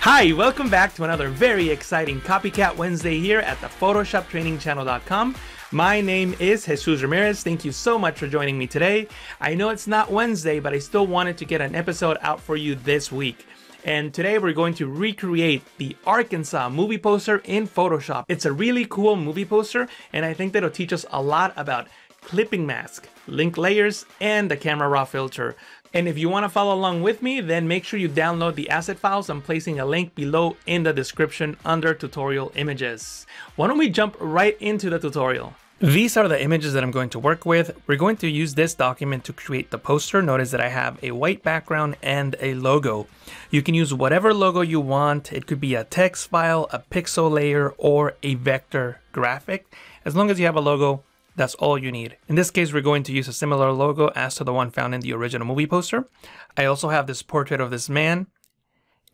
Hi, welcome back to another very exciting Copycat Wednesday here at the PhotoshopTrainingChannel.com. My name is Jesus Ramirez. Thank you so much for joining me today. I know it's not Wednesday, but I still wanted to get an episode out for you this week. And today we're going to recreate the Arkansas movie poster in Photoshop. It's a really cool movie poster, and I think that'll teach us a lot about clipping mask, link layers, and the camera raw filter. And if you want to follow along with me, then make sure you download the asset files. I'm placing a link below in the description under tutorial images. Why don't we jump right into the tutorial? These are the images that I'm going to work with. We're going to use this document to create the poster. Notice that I have a white background and a logo. You can use whatever logo you want. It could be a text file, a pixel layer, or a vector graphic. As long as you have a logo, that's all you need. In this case, we're going to use a similar logo as to the one found in the original movie poster. I also have this portrait of this man,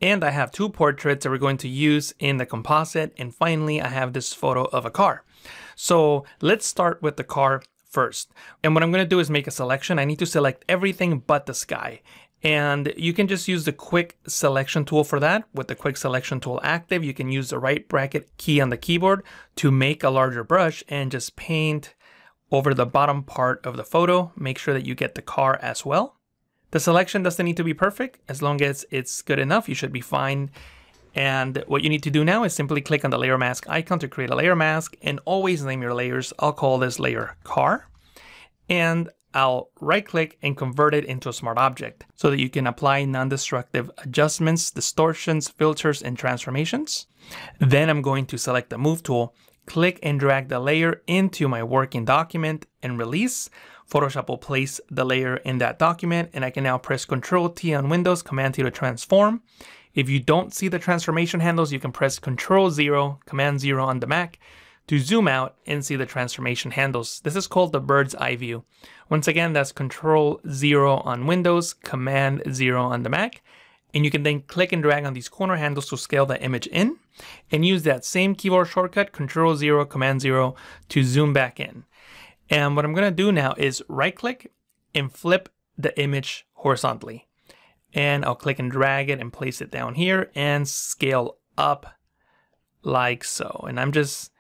and I have two portraits that we're going to use in the composite. And finally, I have this photo of a car. So let's start with the car first. And what I'm going to do is make a selection. I need to select everything but the sky. And you can just use the quick selection tool for that. With the quick selection tool active, you can use the right bracket key on the keyboard to make a larger brush and just paint over the bottom part of the photo, make sure that you get the car as well. The selection doesn't need to be perfect. As long as it's good enough, you should be fine. And what you need to do now is simply click on the layer mask icon to create a layer mask and always name your layers. I'll call this layer car. And I'll right click and convert it into a smart object so that you can apply non-destructive adjustments, distortions, filters, and transformations. Then I'm going to select the move tool click and drag the layer into my working document and release. Photoshop will place the layer in that document and I can now press Ctrl T on Windows, Command T to transform. If you don't see the transformation handles, you can press Ctrl 0, Command 0 on the Mac to zoom out and see the transformation handles. This is called the bird's eye view. Once again, that's Control 0 on Windows, Command 0 on the Mac. And you can then click and drag on these corner handles to scale the image in and use that same keyboard shortcut, Control 0, Command 0 to zoom back in. And what I'm gonna do now is right click and flip the image horizontally. And I'll click and drag it and place it down here and scale up like so. And I'm just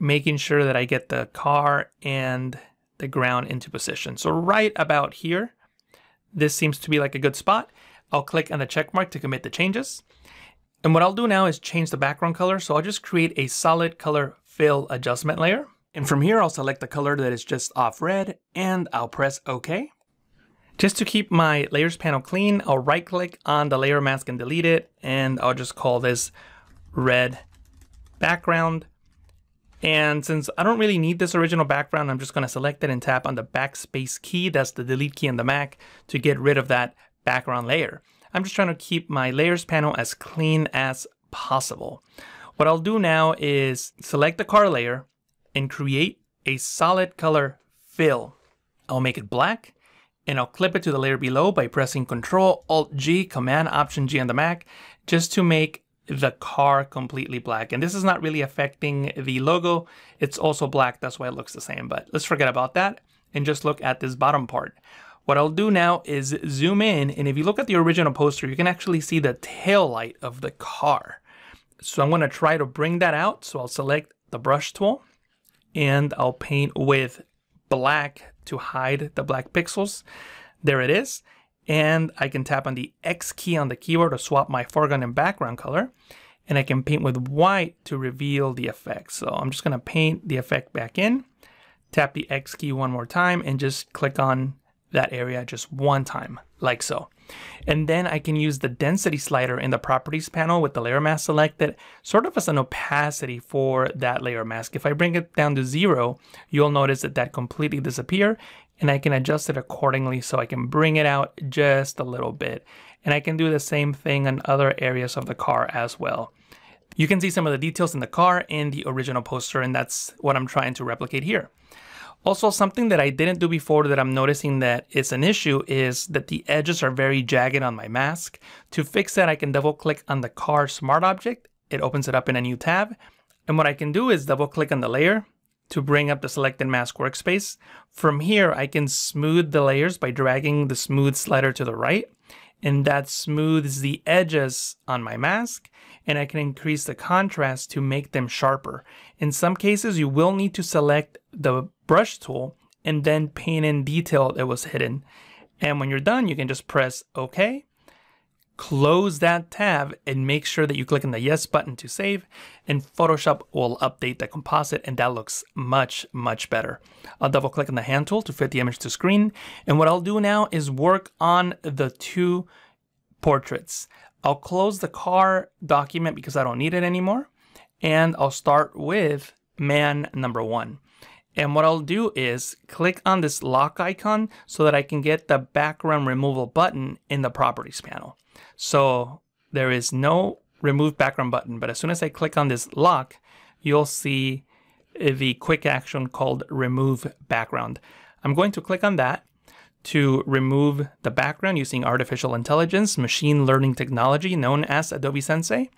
making sure that I get the car and the ground into position. So right about here, this seems to be like a good spot. I'll click on the check mark to commit the changes. And what I'll do now is change the background color. So I'll just create a solid color fill adjustment layer. And from here, I'll select the color that is just off red and I'll press OK. Just to keep my layers panel clean, I'll right click on the layer mask and delete it. And I'll just call this red background. And since I don't really need this original background, I'm just going to select it and tap on the backspace key. That's the delete key on the Mac to get rid of that background layer. I'm just trying to keep my layers panel as clean as possible. What I'll do now is select the car layer and create a solid color fill. I'll make it black and I'll clip it to the layer below by pressing Control Alt G, Command Option G on the Mac, just to make the car completely black. And this is not really affecting the logo. It's also black, that's why it looks the same. But let's forget about that and just look at this bottom part. What I'll do now is zoom in, and if you look at the original poster, you can actually see the tail light of the car. So I'm gonna try to bring that out. So I'll select the brush tool, and I'll paint with black to hide the black pixels. There it is. And I can tap on the X key on the keyboard to swap my foreground and background color. And I can paint with white to reveal the effect. So I'm just gonna paint the effect back in, tap the X key one more time, and just click on that area just one time, like so. And then I can use the density slider in the properties panel with the layer mask selected, sort of as an opacity for that layer mask. If I bring it down to zero, you'll notice that that completely disappear and I can adjust it accordingly so I can bring it out just a little bit. And I can do the same thing on other areas of the car as well. You can see some of the details in the car in the original poster and that's what I'm trying to replicate here. Also, something that I didn't do before that I'm noticing that is an issue is that the edges are very jagged on my mask. To fix that, I can double click on the car smart object. It opens it up in a new tab. And what I can do is double click on the layer to bring up the Select and Mask workspace. From here, I can smooth the layers by dragging the smooth slider to the right. and that smooths the edges on my mask and I can increase the contrast to make them sharper. In some cases, you will need to select the brush tool and then paint in detail that was hidden. And when you're done, you can just press OK close that tab and make sure that you click on the yes button to save and Photoshop will update the composite and that looks much, much better. I'll double click on the hand tool to fit the image to screen. And what I'll do now is work on the two portraits. I'll close the car document because I don't need it anymore. And I'll start with man number one. And what I'll do is click on this lock icon so that I can get the background removal button in the properties panel. So there is no remove background button, but as soon as I click on this lock, you'll see the quick action called remove background. I'm going to click on that to remove the background using artificial intelligence, machine learning technology known as Adobe Sensei.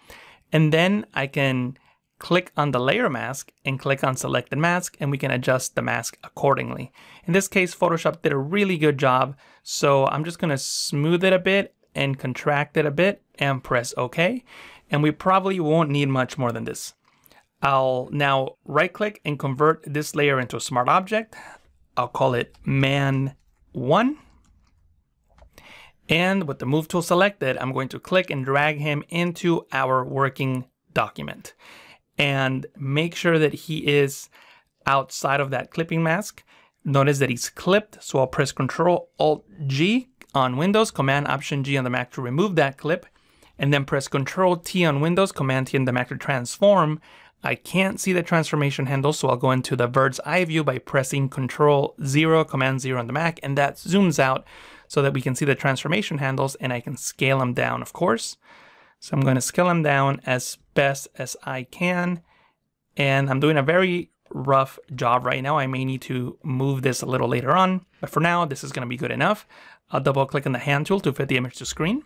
And then I can click on the layer mask and click on Select and Mask and we can adjust the mask accordingly. In this case, Photoshop did a really good job. So I'm just gonna smooth it a bit and contract it a bit and press OK. And we probably won't need much more than this. I'll now right click and convert this layer into a smart object. I'll call it man one. And with the move tool selected, I'm going to click and drag him into our working document and make sure that he is outside of that clipping mask. Notice that he's clipped, so I'll press Control Alt G on Windows, Command Option G on the Mac to remove that clip, and then press Control T on Windows, Command T on the Mac to transform. I can't see the transformation handle, so I'll go into the bird's eye view by pressing Control 0, Command 0 on the Mac, and that zooms out so that we can see the transformation handles and I can scale them down, of course. So I'm going to scale them down as best as I can. And I'm doing a very rough job right now. I may need to move this a little later on, but for now, this is going to be good enough. I'll double click on the hand tool to fit the image to screen.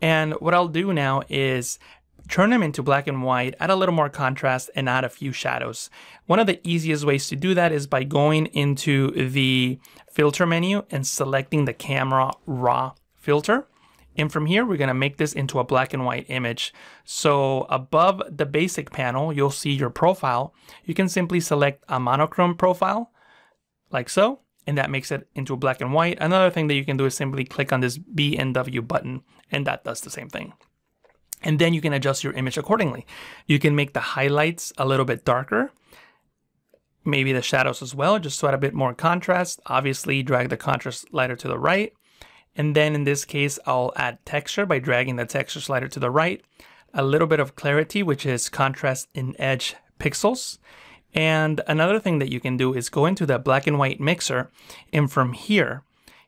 And what I'll do now is turn them into black and white, add a little more contrast, and add a few shadows. One of the easiest ways to do that is by going into the filter menu and selecting the camera raw filter. And from here, we're gonna make this into a black and white image. So above the basic panel, you'll see your profile. You can simply select a monochrome profile, like so, and that makes it into a black and white. Another thing that you can do is simply click on this B and W button and that does the same thing. And then you can adjust your image accordingly. You can make the highlights a little bit darker, maybe the shadows as well, just to add a bit more contrast. Obviously drag the contrast slider to the right. And then in this case, I'll add texture by dragging the texture slider to the right. A little bit of clarity, which is contrast in edge pixels. And another thing that you can do is go into the black and white mixer and from here,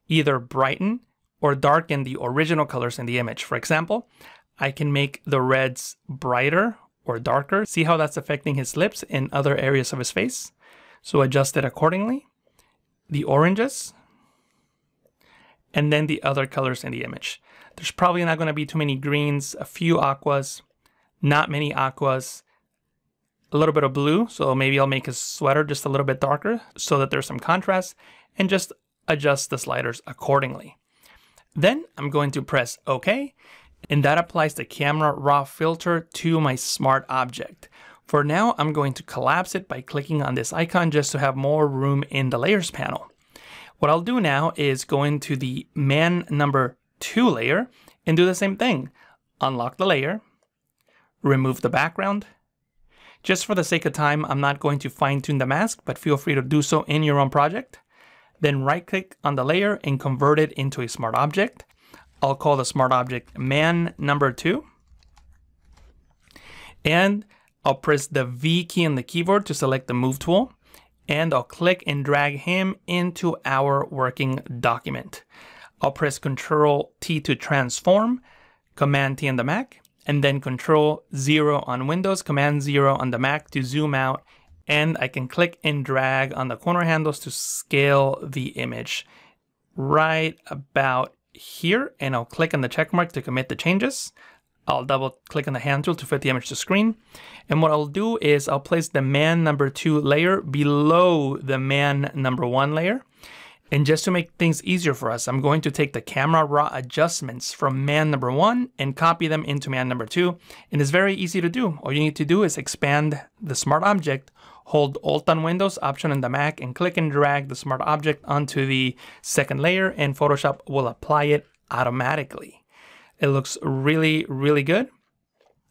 either brighten or darken the original colors in the image. For example, I can make the reds brighter or darker. See how that's affecting his lips and other areas of his face? So adjust it accordingly. The oranges, and then the other colors in the image. There's probably not going to be too many greens, a few aquas, not many aquas, a little bit of blue, so maybe I'll make his sweater just a little bit darker so that there's some contrast, and just adjust the sliders accordingly. Then I'm going to press OK, and that applies the camera raw filter to my smart object. For now, I'm going to collapse it by clicking on this icon just to have more room in the layers panel. What I'll do now is go into the man number two layer and do the same thing. Unlock the layer, remove the background, just for the sake of time, I'm not going to fine tune the mask, but feel free to do so in your own project. Then right click on the layer and convert it into a smart object. I'll call the smart object man number two. And I'll press the V key on the keyboard to select the move tool. And I'll click and drag him into our working document. I'll press Control T to transform, Command T on the Mac, and then control zero on Windows, command zero on the Mac to zoom out. And I can click and drag on the corner handles to scale the image right about here. And I'll click on the check mark to commit the changes. I'll double click on the hand tool to fit the image to screen. And what I'll do is I'll place the man number two layer below the man number one layer. And just to make things easier for us, I'm going to take the camera raw adjustments from man number one and copy them into man number two. And it's very easy to do. All you need to do is expand the smart object, hold Alt on Windows, Option on the Mac, and click and drag the smart object onto the second layer, and Photoshop will apply it automatically. It looks really, really good.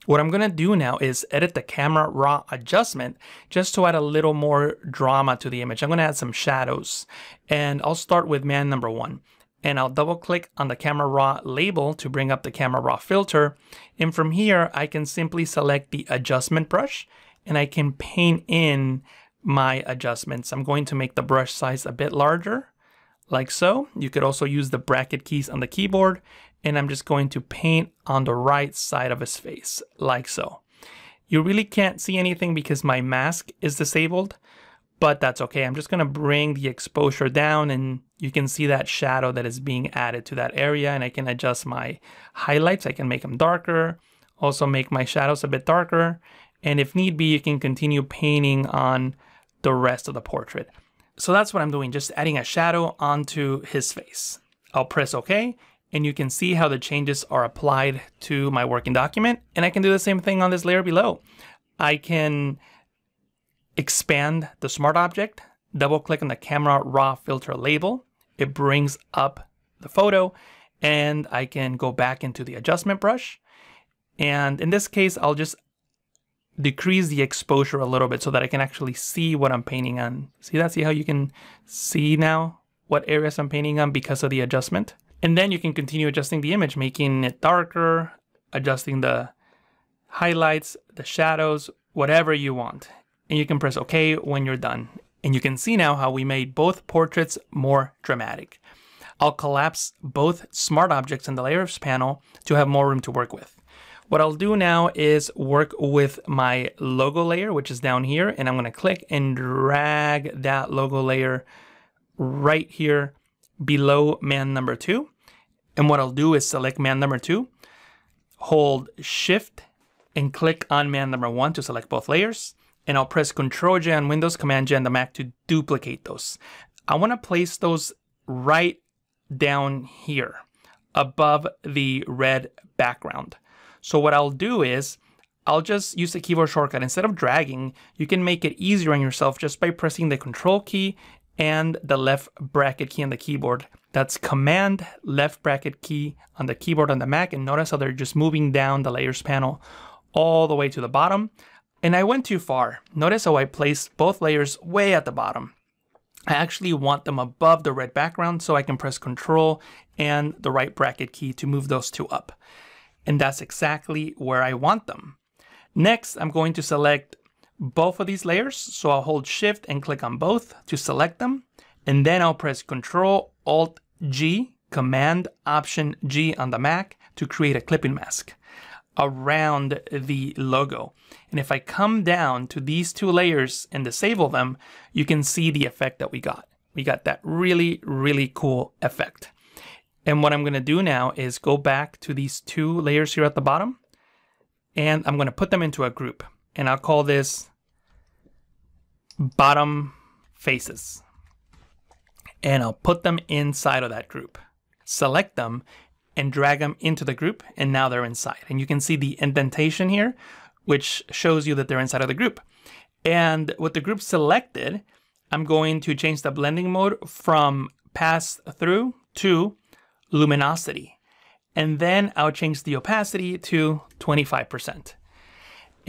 What I'm gonna do now is edit the camera raw adjustment just to add a little more drama to the image. I'm gonna add some shadows and I'll start with man number one and I'll double click on the camera raw label to bring up the camera raw filter. And from here, I can simply select the adjustment brush and I can paint in my adjustments. I'm going to make the brush size a bit larger like so. You could also use the bracket keys on the keyboard and I'm just going to paint on the right side of his face, like so. You really can't see anything because my mask is disabled, but that's okay. I'm just gonna bring the exposure down and you can see that shadow that is being added to that area and I can adjust my highlights. I can make them darker, also make my shadows a bit darker. And if need be, you can continue painting on the rest of the portrait. So that's what I'm doing, just adding a shadow onto his face. I'll press OK and you can see how the changes are applied to my working document. And I can do the same thing on this layer below. I can expand the smart object, double click on the camera raw filter label. It brings up the photo and I can go back into the adjustment brush. And in this case, I'll just decrease the exposure a little bit so that I can actually see what I'm painting on. See that? See how you can see now what areas I'm painting on because of the adjustment? And then you can continue adjusting the image, making it darker, adjusting the highlights, the shadows, whatever you want. And you can press OK when you're done. And you can see now how we made both portraits more dramatic. I'll collapse both smart objects in the layers panel to have more room to work with. What I'll do now is work with my logo layer, which is down here, and I'm gonna click and drag that logo layer right here below man number two. And what I'll do is select man number two, hold shift and click on man number one to select both layers. And I'll press Control J on Windows, Command J on the Mac to duplicate those. I wanna place those right down here above the red background. So what I'll do is I'll just use the keyboard shortcut. Instead of dragging, you can make it easier on yourself just by pressing the control key and the left bracket key on the keyboard. That's command left bracket key on the keyboard on the Mac. And notice how they're just moving down the layers panel all the way to the bottom. And I went too far. Notice how I placed both layers way at the bottom. I actually want them above the red background so I can press control and the right bracket key to move those two up. And that's exactly where I want them. Next, I'm going to select both of these layers. So I'll hold shift and click on both to select them. And then I'll press control alt G, command option G on the Mac to create a clipping mask around the logo. And if I come down to these two layers and disable them, you can see the effect that we got. We got that really, really cool effect. And what I'm gonna do now is go back to these two layers here at the bottom, and I'm gonna put them into a group. And I'll call this bottom faces. And I'll put them inside of that group. Select them and drag them into the group and now they're inside. And you can see the indentation here, which shows you that they're inside of the group. And with the group selected, I'm going to change the blending mode from pass through to luminosity. And then I'll change the opacity to 25%.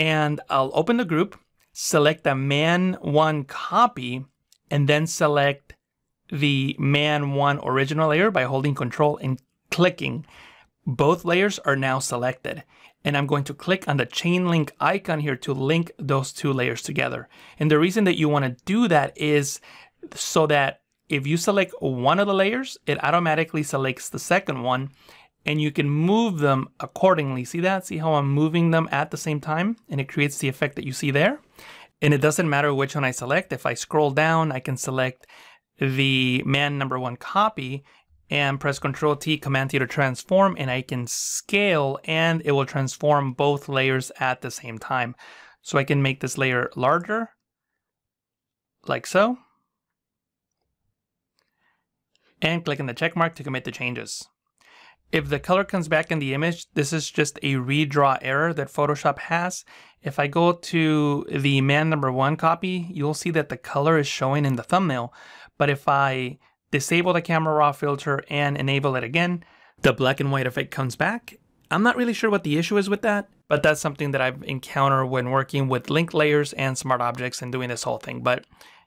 And I'll open the group select the man one copy, and then select the man one original layer by holding control and clicking. Both layers are now selected. And I'm going to click on the chain link icon here to link those two layers together. And the reason that you want to do that is so that if you select one of the layers, it automatically selects the second one and you can move them accordingly. See that? See how I'm moving them at the same time? And it creates the effect that you see there. And it doesn't matter which one I select. If I scroll down, I can select the man number one copy and press Control T, Command T to transform, and I can scale and it will transform both layers at the same time. So I can make this layer larger, like so. and clicking the check mark to commit the changes. If the color comes back in the image, this is just a redraw error that Photoshop has. If I go to the man number one copy, you'll see that the color is showing in the thumbnail. But if I disable the camera raw filter and enable it again, the black and white effect comes back. I'm not really sure what the issue is with that, but that's something that I've encountered when working with link layers and smart objects and doing this whole thing. But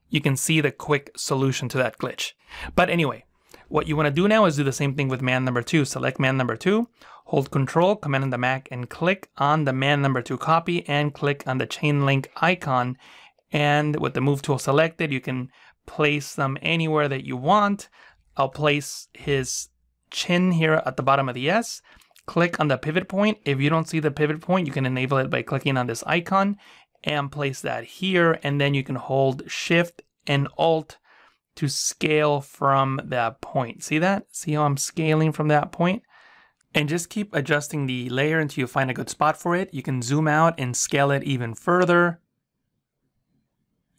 you can see the quick solution to that glitch. But anyway, what you want to do now is do the same thing with man number two. Select man number two, hold control, command on the Mac, and click on the man number two copy and click on the chain link icon. And with the move tool selected, you can place them anywhere that you want. I'll place his chin here at the bottom of the S. Click on the pivot point. If you don't see the pivot point, you can enable it by clicking on this icon and place that here. And then you can hold shift and alt to scale from that point. See that? See how I'm scaling from that point? And just keep adjusting the layer until you find a good spot for it. You can zoom out and scale it even further.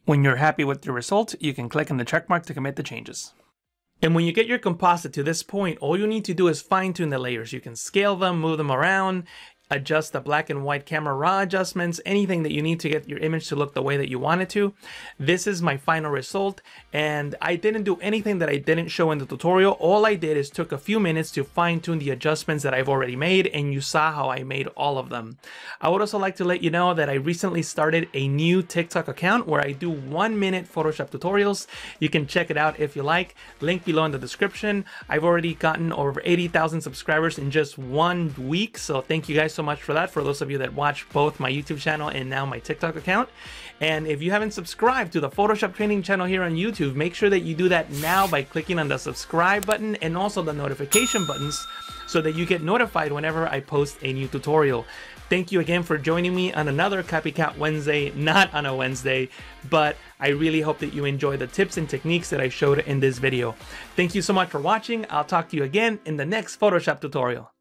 When you're happy with your result, you can click on the check mark to commit the changes. And when you get your composite to this point, all you need to do is fine tune the layers. You can scale them, move them around, adjust the black and white camera raw adjustments, anything that you need to get your image to look the way that you want it to. This is my final result and I didn't do anything that I didn't show in the tutorial. All I did is took a few minutes to fine tune the adjustments that I've already made and you saw how I made all of them. I would also like to let you know that I recently started a new TikTok account where I do one minute Photoshop tutorials. You can check it out if you like. Link below in the description. I've already gotten over 80,000 subscribers in just one week. So thank you guys so much for that, for those of you that watch both my YouTube channel and now my TikTok account. And if you haven't subscribed to the Photoshop training channel here on YouTube, make sure that you do that now by clicking on the subscribe button and also the notification buttons so that you get notified whenever I post a new tutorial. Thank you again for joining me on another Copycat Wednesday, not on a Wednesday, but I really hope that you enjoy the tips and techniques that I showed in this video. Thank you so much for watching. I'll talk to you again in the next Photoshop tutorial.